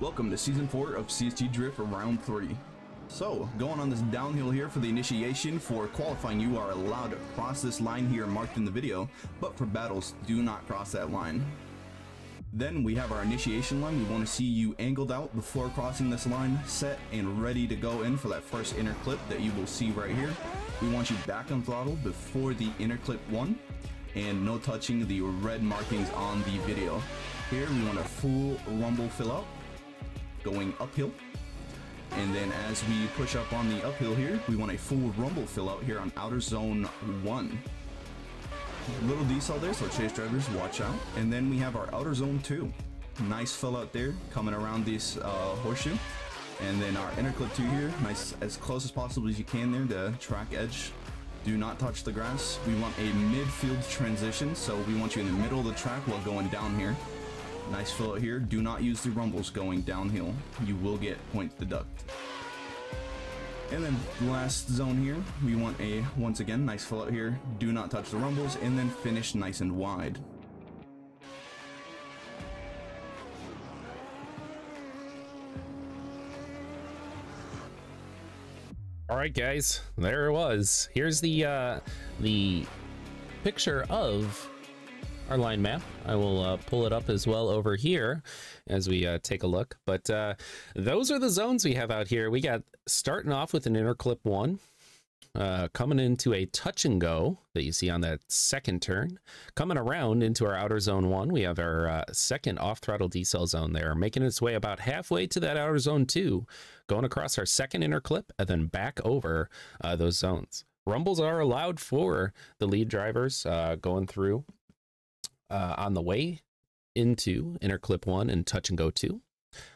Welcome to Season 4 of CSG Drift Round 3. So, going on this downhill here for the initiation, for qualifying you are allowed to cross this line here marked in the video, but for battles, do not cross that line. Then we have our initiation line, we want to see you angled out before crossing this line, set and ready to go in for that first inner clip that you will see right here. We want you back on throttle before the inner clip 1, and no touching the red markings on the video. Here we want a full rumble fill out going uphill. And then as we push up on the uphill here, we want a full rumble fill out here on outer zone one. Little decel there, so chase drivers, watch out. And then we have our outer zone two. Nice fill out there, coming around this uh, horseshoe. And then our inner clip two here, nice as close as possible as you can there, the track edge. Do not touch the grass. We want a midfield transition, so we want you in the middle of the track while going down here. Nice fill out here. Do not use the rumbles going downhill. You will get points deduct. And then last zone here, we want a, once again, nice fill out here. Do not touch the rumbles and then finish nice and wide. All right, guys, there it was. Here's the uh, the picture of our line map. I will uh, pull it up as well over here as we uh, take a look. But uh, those are the zones we have out here. We got starting off with an inner clip one, uh, coming into a touch and go that you see on that second turn. Coming around into our outer zone one, we have our uh, second off throttle decel zone there, making its way about halfway to that outer zone two, going across our second inner clip and then back over uh, those zones. Rumbles are allowed for the lead drivers going through uh, on the way into inner clip one and touch and go two.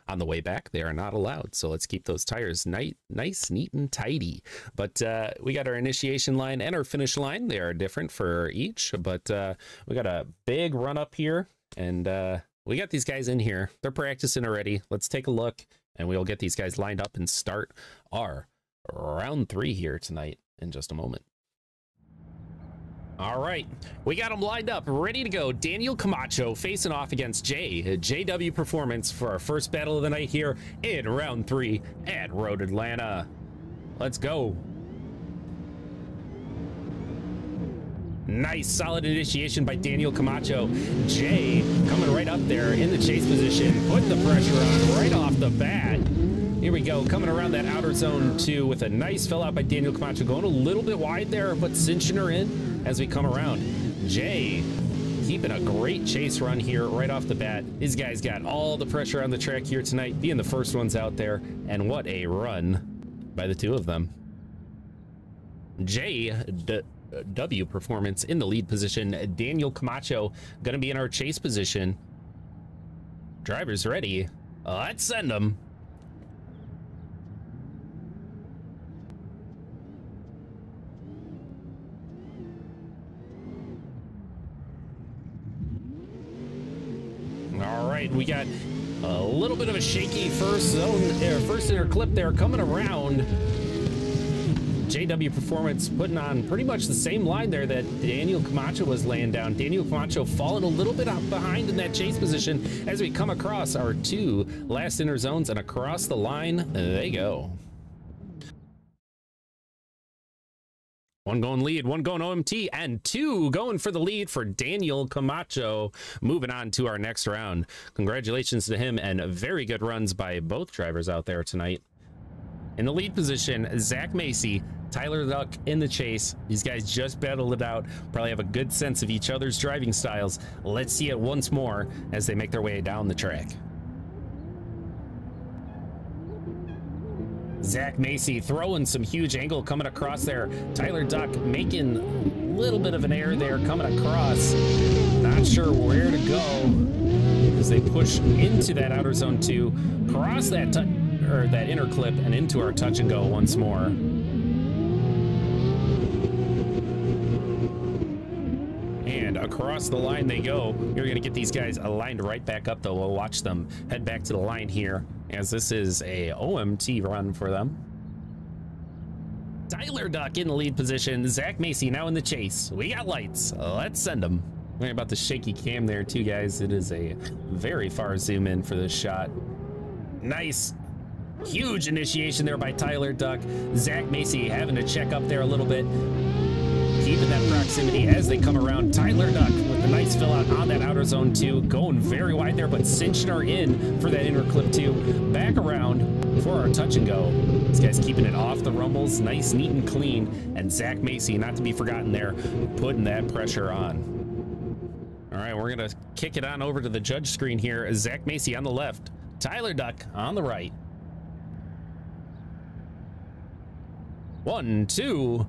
On the way back, they are not allowed. So let's keep those tires nice, nice, neat, and tidy. But uh, we got our initiation line and our finish line. They are different for each, but uh, we got a big run up here, and uh, we got these guys in here. They're practicing already. Let's take a look, and we'll get these guys lined up and start our round three here tonight in just a moment. All right, we got them lined up, ready to go. Daniel Camacho facing off against Jay, JW Performance for our first battle of the night here in round three at Road Atlanta. Let's go. Nice, solid initiation by Daniel Camacho. Jay coming right up there in the chase position, put the pressure on right off the bat. Here we go, coming around that outer zone two with a nice fill out by Daniel Camacho, going a little bit wide there, but cinching her in as we come around. Jay keeping a great chase run here right off the bat. These guys got all the pressure on the track here tonight, being the first ones out there, and what a run by the two of them. Jay D W performance in the lead position. Daniel Camacho going to be in our chase position. Drivers ready. Let's send them. All right, we got a little bit of a shaky first zone, uh, first inner clip there coming around. JW Performance putting on pretty much the same line there that Daniel Camacho was laying down. Daniel Camacho falling a little bit behind in that chase position as we come across our two last inner zones and across the line they go. One going lead, one going OMT, and two going for the lead for Daniel Camacho. Moving on to our next round. Congratulations to him and very good runs by both drivers out there tonight. In the lead position, Zach Macy, Tyler Luck in the chase. These guys just battled it out, probably have a good sense of each other's driving styles. Let's see it once more as they make their way down the track. Zach Macy throwing some huge angle coming across there. Tyler Duck making a little bit of an error there coming across. Not sure where to go as they push into that outer zone two, cross that or that inner clip and into our touch and go once more. And across the line they go. You're going to get these guys aligned right back up, though. We'll watch them head back to the line here, as this is a OMT run for them. Tyler Duck in the lead position. Zach Macy now in the chase. We got lights. Let's send them. Worry about the shaky cam there, too, guys. It is a very far zoom in for this shot. Nice huge initiation there by Tyler Duck. Zach Macy having to check up there a little bit keeping that proximity as they come around. Tyler Duck with a nice fill out on that outer zone two, going very wide there, but cinching her in for that inner clip two. Back around for our touch and go. This guy's keeping it off the rumbles, nice, neat, and clean. And Zach Macy, not to be forgotten there, putting that pressure on. All right, we're gonna kick it on over to the judge screen here. Zach Macy on the left, Tyler Duck on the right. One, two,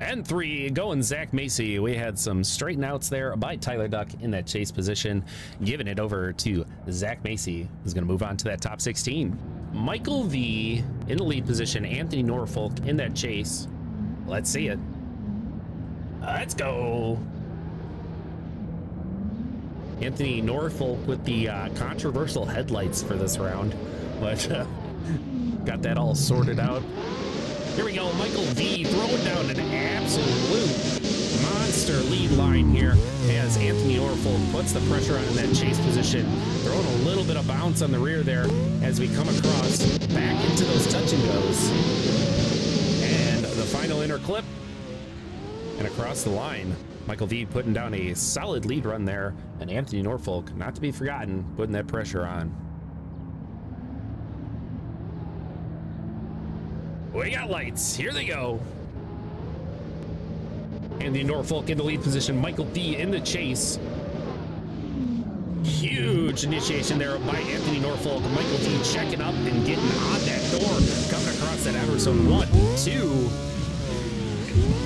and three, going Zach Macy. We had some straighten outs there by Tyler Duck in that chase position, giving it over to Zach Macy, who's going to move on to that top 16. Michael V in the lead position, Anthony Norfolk in that chase. Let's see it. Let's go. Anthony Norfolk with the uh, controversial headlights for this round, but uh, got that all sorted out. Here we go, Michael V throwing down an absolute monster lead line here as Anthony Norfolk puts the pressure on in that chase position, throwing a little bit of bounce on the rear there as we come across back into those touch and goes. And the final inner clip and across the line. Michael V putting down a solid lead run there, and Anthony Norfolk, not to be forgotten, putting that pressure on. We got lights. Here they go. Andy Norfolk in the lead position. Michael D in the chase. Huge initiation there by Anthony Norfolk. Michael D checking up and getting on that door. Coming across that zone. One, two.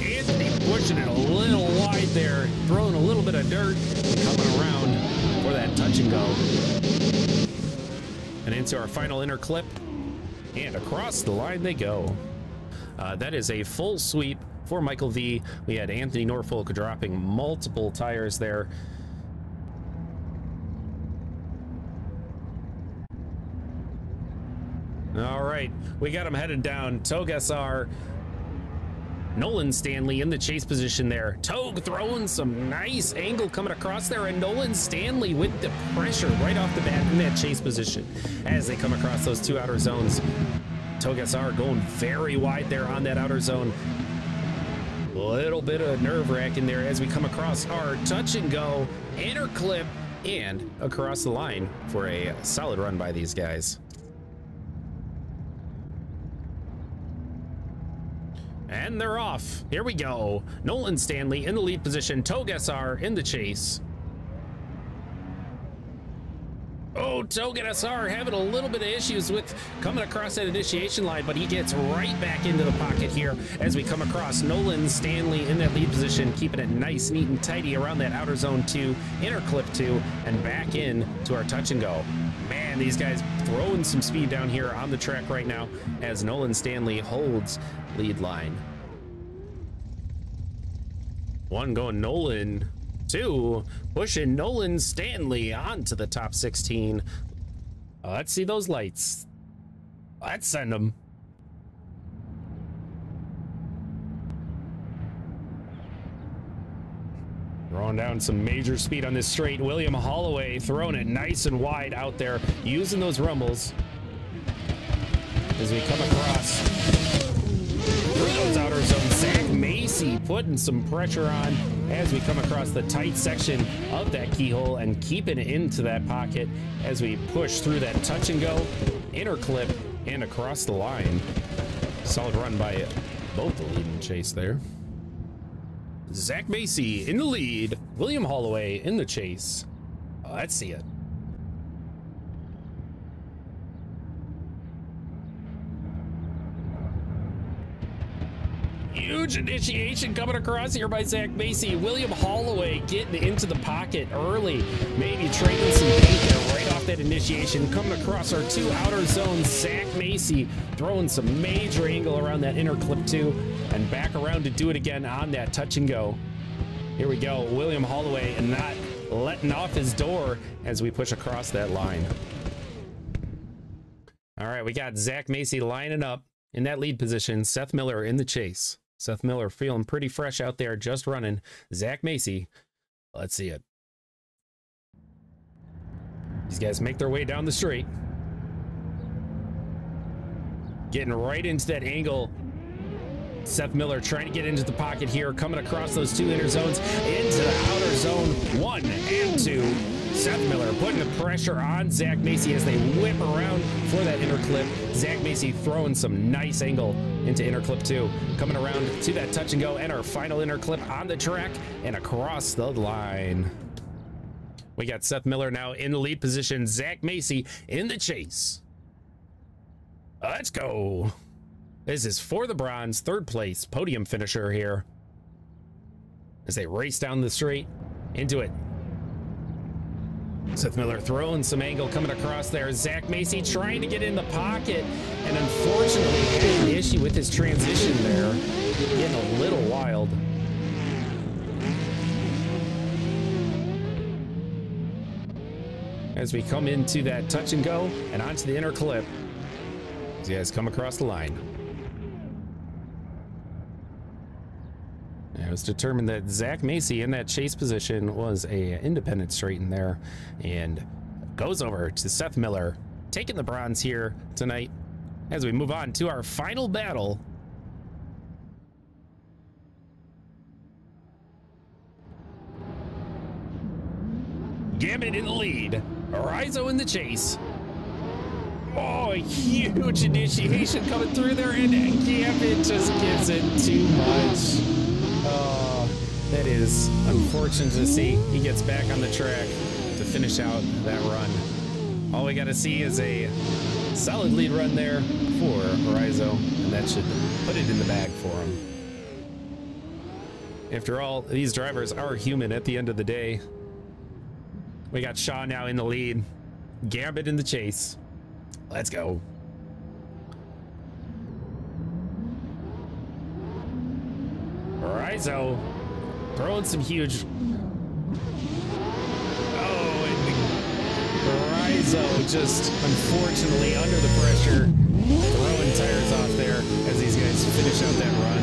Anthony pushing it a little wide there. Throwing a little bit of dirt. Coming around for that touch and go. And into our final inner clip. And across the line they go. Uh, that is a full sweep for Michael V. We had Anthony Norfolk dropping multiple tires there. All right, we got him headed down. Togue SR Nolan Stanley in the chase position there. Togue throwing some nice angle coming across there, and Nolan Stanley with the pressure right off the bat in that chase position as they come across those two outer zones. Togue SR going very wide there on that outer zone. A little bit of nerve wracking there as we come across our touch and go, inner clip, and across the line for a solid run by these guys. And they're off. Here we go. Nolan Stanley in the lead position. Togue SR in the chase. Oh, Togue SR having a little bit of issues with coming across that initiation line, but he gets right back into the pocket here as we come across Nolan Stanley in that lead position, keeping it nice, neat, and tidy around that outer zone two, inner clip two, and back in to our touch and go. Man, these guys throwing some speed down here on the track right now as Nolan Stanley holds lead line. One going Nolan. Two, pushing Nolan Stanley onto the top 16. Oh, let's see those lights. Let's send them. Throwing down some major speed on this straight. William Holloway throwing it nice and wide out there, using those rumbles as we come across Macy putting some pressure on as we come across the tight section of that keyhole and keeping it into that pocket as we push through that touch and go, inner clip, and across the line. Solid run by both the lead and chase there. Zach Macy in the lead, William Holloway in the chase. Let's see it. Huge initiation coming across here by Zach Macy. William Holloway getting into the pocket early. Maybe trading some paint there right off that initiation. Coming across our two outer zones. Zach Macy throwing some major angle around that inner clip two. And back around to do it again on that touch and go. Here we go. William Holloway and not letting off his door as we push across that line. All right, we got Zach Macy lining up in that lead position. Seth Miller in the chase. Seth Miller feeling pretty fresh out there, just running. Zach Macy, let's see it. These guys make their way down the straight. getting right into that angle. Seth Miller trying to get into the pocket here, coming across those two inner zones into the outer zone one putting the pressure on Zach Macy as they whip around for that inner clip. Zach Macy throwing some nice angle into inner clip two. Coming around to that touch and go and our final inner clip on the track and across the line. We got Seth Miller now in the lead position. Zach Macy in the chase. Let's go. This is for the bronze, third place podium finisher here. As they race down the straight into it. Seth Miller throwing some angle coming across there. Zach Macy trying to get in the pocket and unfortunately had an issue with his transition there. Getting a little wild. As we come into that touch and go and onto the inner clip. As you guys come across the line. It was determined that Zach Macy in that chase position was a independent straight in there and goes over to Seth Miller, taking the bronze here tonight as we move on to our final battle. Gambit in the lead, Arizo in the chase. Oh, a huge initiation coming through there, and Gambit just gives it too much. Oh, that is unfortunate to see. He gets back on the track to finish out that run. All we got to see is a solid lead run there for Arizo, and that should put it in the bag for him. After all, these drivers are human at the end of the day. We got Shaw now in the lead. Gambit in the chase. Let's go. Rizzo throwing some huge. Oh, and Rizzo just unfortunately under the pressure, throwing tires off there as these guys finish out that run.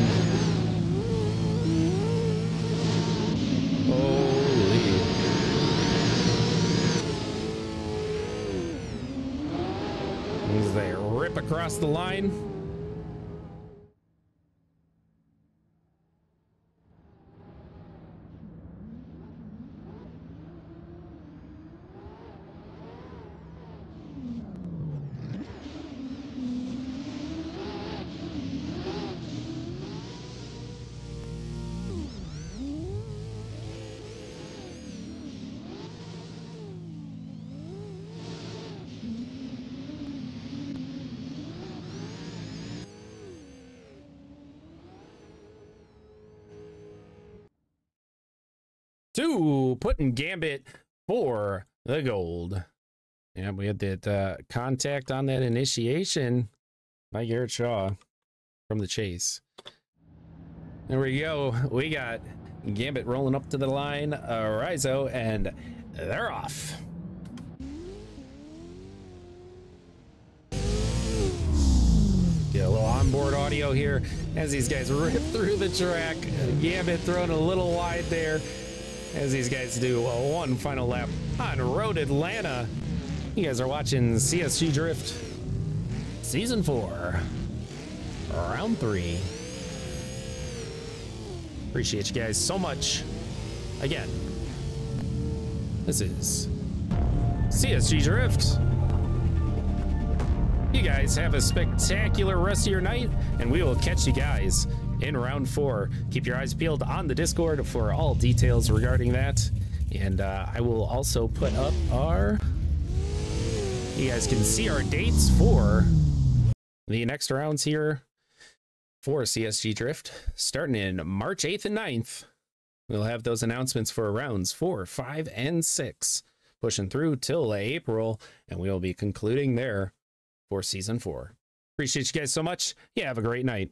Holy. As they rip across the line. Two, putting Gambit for the gold. Yeah, we had that uh, contact on that initiation by Garrett Shaw from the chase. There we go. We got Gambit rolling up to the line, uh, Rizo, and they're off. Get a little onboard audio here as these guys rip through the track. Gambit throwing a little wide there as these guys do one final lap on Road Atlanta. You guys are watching CSG Drift Season 4, Round 3. Appreciate you guys so much. Again, this is CSG Drift. You guys have a spectacular rest of your night, and we will catch you guys in round four. Keep your eyes peeled on the Discord for all details regarding that. And uh, I will also put up our. You guys can see our dates for the next rounds here for CSG Drift starting in March 8th and 9th. We'll have those announcements for rounds four, five, and six pushing through till April, and we'll be concluding there for season four. Appreciate you guys so much. Yeah, have a great night.